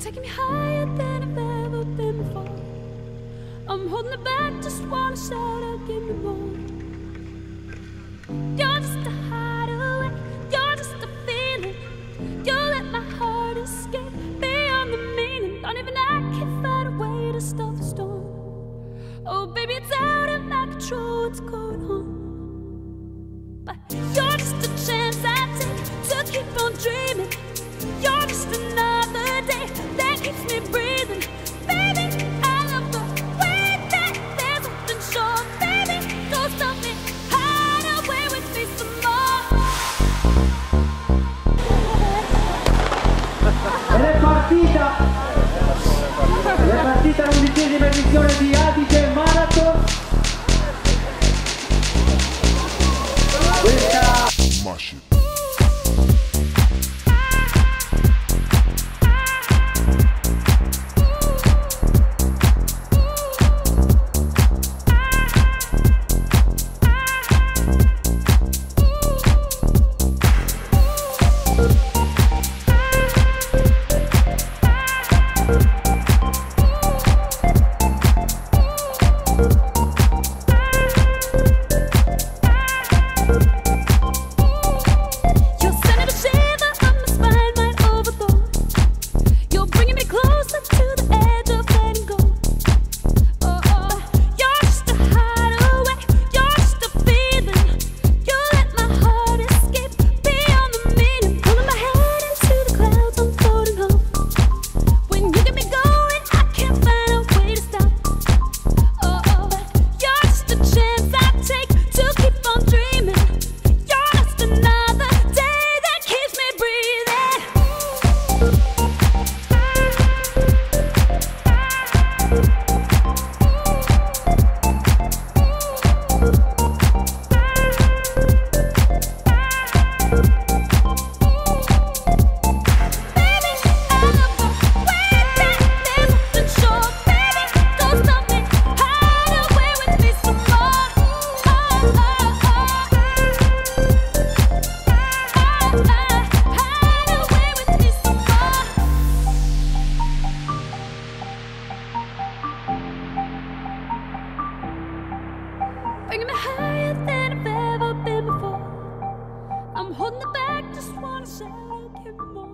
taking me higher than I've ever been before. I'm holding it back, just wanna shout out, give me more. You're just a hideaway, you're just a feeling. You let my heart escape beyond the meaning. Don't even I can find a way to stop the storm. Oh, baby, it's out of my control, what's going on? Partita! È partita l'undicesima edizione di Adige Marathon. Questa my Bring me higher than I've ever been before. I'm holding it back, just wanna say I can more.